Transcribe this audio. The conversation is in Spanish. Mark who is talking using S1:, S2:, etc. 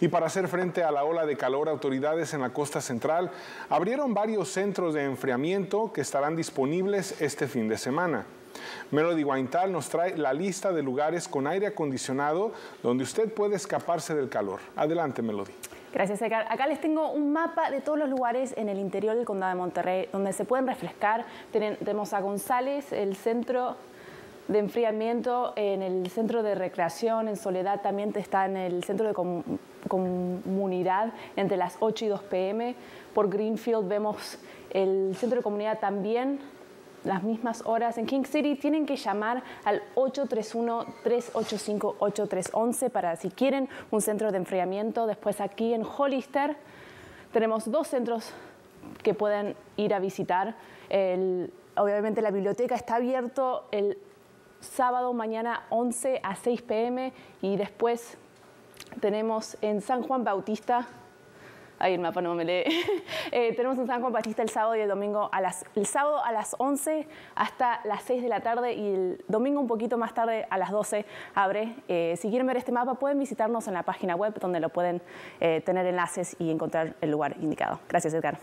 S1: Y para hacer frente a la ola de calor, autoridades en la costa central abrieron varios centros de enfriamiento que estarán disponibles este fin de semana. Melody Guaintal nos trae la lista de lugares con aire acondicionado donde usted puede escaparse del calor. Adelante, Melody.
S2: Gracias, Edgar. Acá les tengo un mapa de todos los lugares en el interior del condado de Monterrey donde se pueden refrescar. Tenemos a González, el centro de enfriamiento, en el centro de recreación, en Soledad también está en el centro de comunidad entre las 8 y 2 pm. Por Greenfield vemos el centro de comunidad también las mismas horas. En King City tienen que llamar al 831-385-8311 para si quieren un centro de enfriamiento. Después aquí en Hollister tenemos dos centros que pueden ir a visitar. obviamente la biblioteca está abierto el sábado mañana 11 a 6 pm y después tenemos en San Juan Bautista Ahí el mapa no me lee. Eh, tenemos un San Juan Batista el sábado y el domingo a las, el sábado a las 11 hasta las 6 de la tarde y el domingo un poquito más tarde a las 12 abre. Eh, si quieren ver este mapa pueden visitarnos en la página web donde lo pueden eh, tener enlaces y encontrar el lugar indicado. Gracias Edgar.